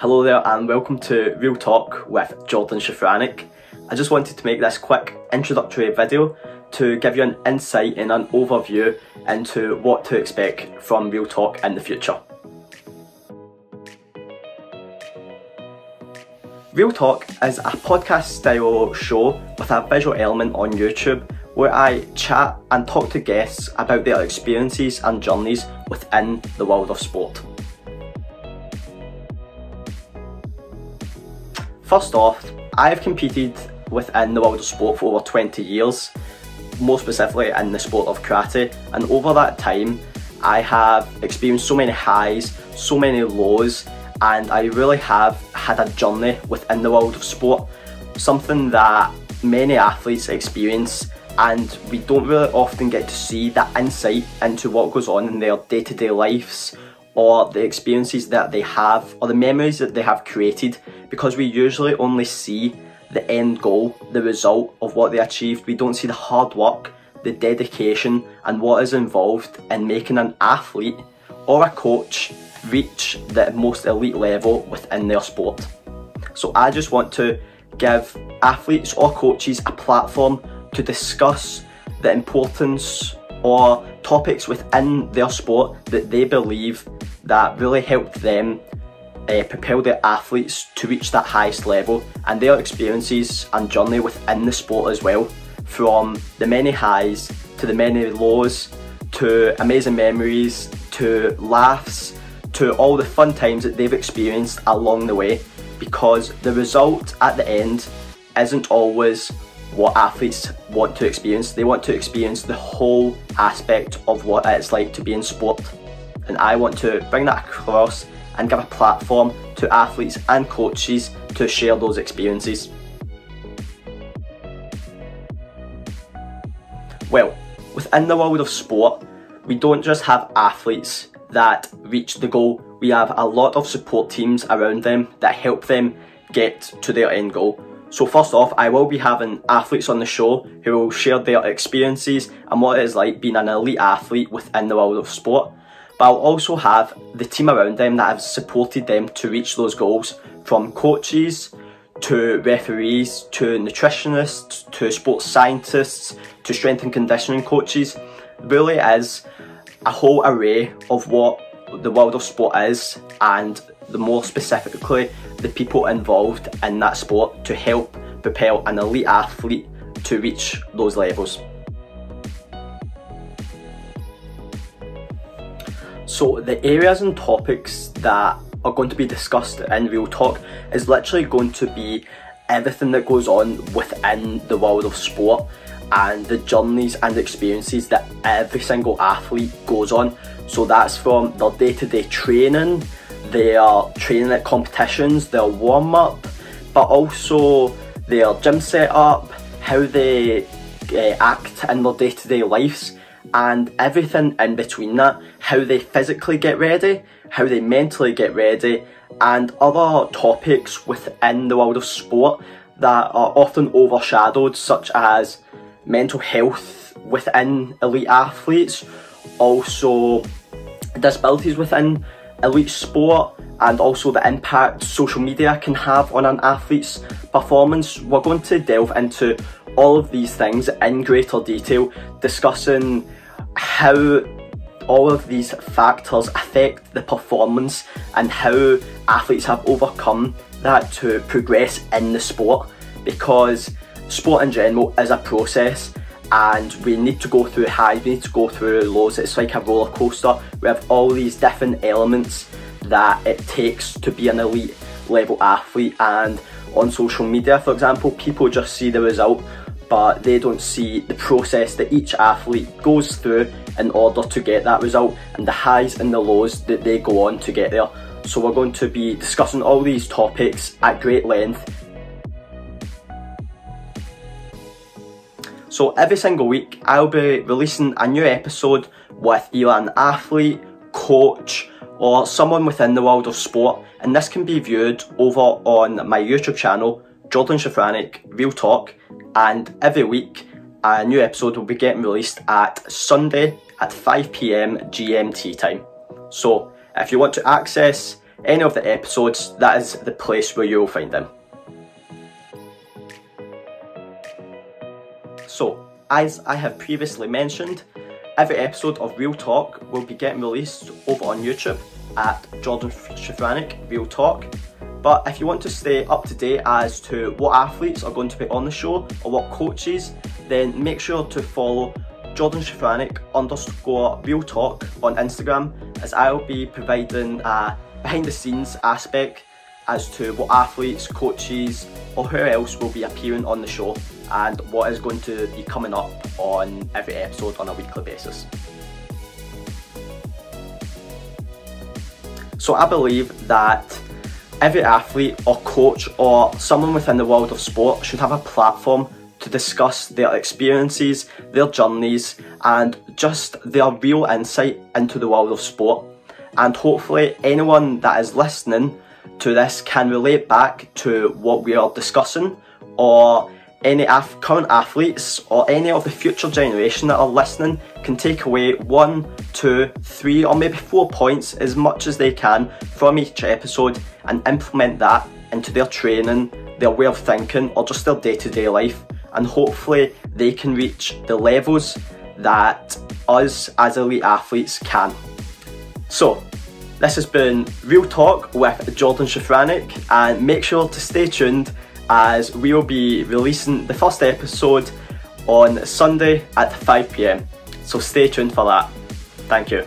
Hello there and welcome to Real Talk with Jordan Szafranek. I just wanted to make this quick introductory video to give you an insight and an overview into what to expect from Real Talk in the future. Real Talk is a podcast style show with a visual element on YouTube where I chat and talk to guests about their experiences and journeys within the world of sport. First off, I've competed within the world of sport for over 20 years, more specifically in the sport of karate, and over that time I have experienced so many highs, so many lows, and I really have had a journey within the world of sport, something that many athletes experience and we don't really often get to see that insight into what goes on in their day-to-day lives or the experiences that they have or the memories that they have created because we usually only see the end goal, the result of what they achieved. We don't see the hard work, the dedication and what is involved in making an athlete or a coach reach the most elite level within their sport. So I just want to give athletes or coaches a platform to discuss the importance or topics within their sport that they believe that really helped them uh, propel their athletes to reach that highest level and their experiences and journey within the sport as well from the many highs to the many lows to amazing memories to laughs to all the fun times that they've experienced along the way because the result at the end isn't always what athletes want to experience. They want to experience the whole aspect of what it's like to be in sport. And I want to bring that across and give a platform to athletes and coaches to share those experiences. Well, within the world of sport, we don't just have athletes that reach the goal, we have a lot of support teams around them that help them get to their end goal. So first off, I will be having athletes on the show who will share their experiences and what it is like being an elite athlete within the world of sport. But I'll also have the team around them that have supported them to reach those goals, from coaches to referees to nutritionists to sports scientists to strength and conditioning coaches. Really is a whole array of what the world of sport is and the more specifically the people involved in that sport to help propel an elite athlete to reach those levels. So the areas and topics that are going to be discussed in Real Talk is literally going to be everything that goes on within the world of sport and the journeys and experiences that every single athlete goes on. So that's from their day-to-day -day training, their training at competitions, their warm up, but also their gym setup, how they uh, act in their day to day lives, and everything in between that how they physically get ready, how they mentally get ready, and other topics within the world of sport that are often overshadowed, such as mental health within elite athletes, also disabilities within elite sport and also the impact social media can have on an athlete's performance. We're going to delve into all of these things in greater detail, discussing how all of these factors affect the performance and how athletes have overcome that to progress in the sport because sport in general is a process and we need to go through highs, we need to go through lows. It's like a roller coaster. We have all these different elements that it takes to be an elite level athlete and on social media for example people just see the result but they don't see the process that each athlete goes through in order to get that result and the highs and the lows that they go on to get there. So we're going to be discussing all these topics at great length So every single week I'll be releasing a new episode with either an athlete, coach or someone within the world of sport and this can be viewed over on my YouTube channel Jordan Szafranek Real Talk and every week a new episode will be getting released at Sunday at 5pm GMT time. So if you want to access any of the episodes, that is the place where you'll find them. So, as I have previously mentioned, every episode of Real Talk will be getting released over on YouTube at Jordan Szafranek Real Talk. But if you want to stay up to date as to what athletes are going to be on the show or what coaches, then make sure to follow Jordan Szafranek underscore Real Talk on Instagram as I'll be providing a behind the scenes aspect as to what athletes, coaches or who else will be appearing on the show and what is going to be coming up on every episode on a weekly basis. So I believe that every athlete or coach or someone within the world of sport should have a platform to discuss their experiences, their journeys, and just their real insight into the world of sport. And hopefully, anyone that is listening to this can relate back to what we are discussing, or any af- current athletes or any of the future generation that are listening can take away one, two, three, or maybe four points as much as they can from each episode and implement that into their training, their way of thinking, or just their day to day life. And hopefully, they can reach the levels that us as elite athletes can. So, this has been Real Talk with Jordan Szafranek, and make sure to stay tuned as we will be releasing the first episode on Sunday at 5pm. So stay tuned for that. Thank you.